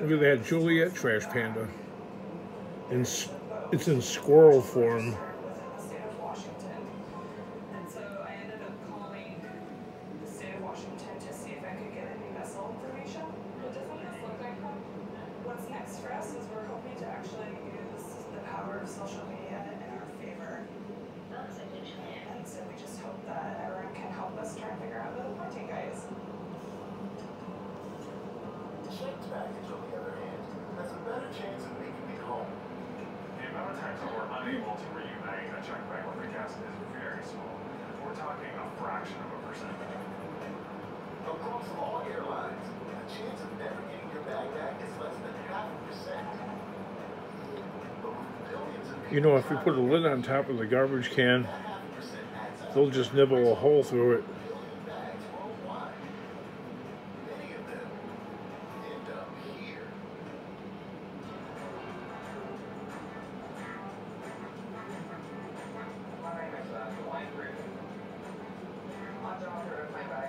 Look at that Joliet Trash Panda. In, it's in squirrel form. package, on chance of making it home. The amount of times that we're unable to reunite a checked bag with a cast is very small. We're talking a fraction of a percent. Across all airlines, the chance of never getting your bag back is less than half a percent. You know, if you put a lid on top of the garbage can, they'll just nibble a hole through it.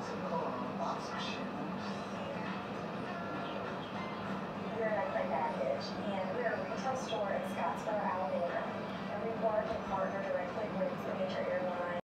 box of coal, a box of shit.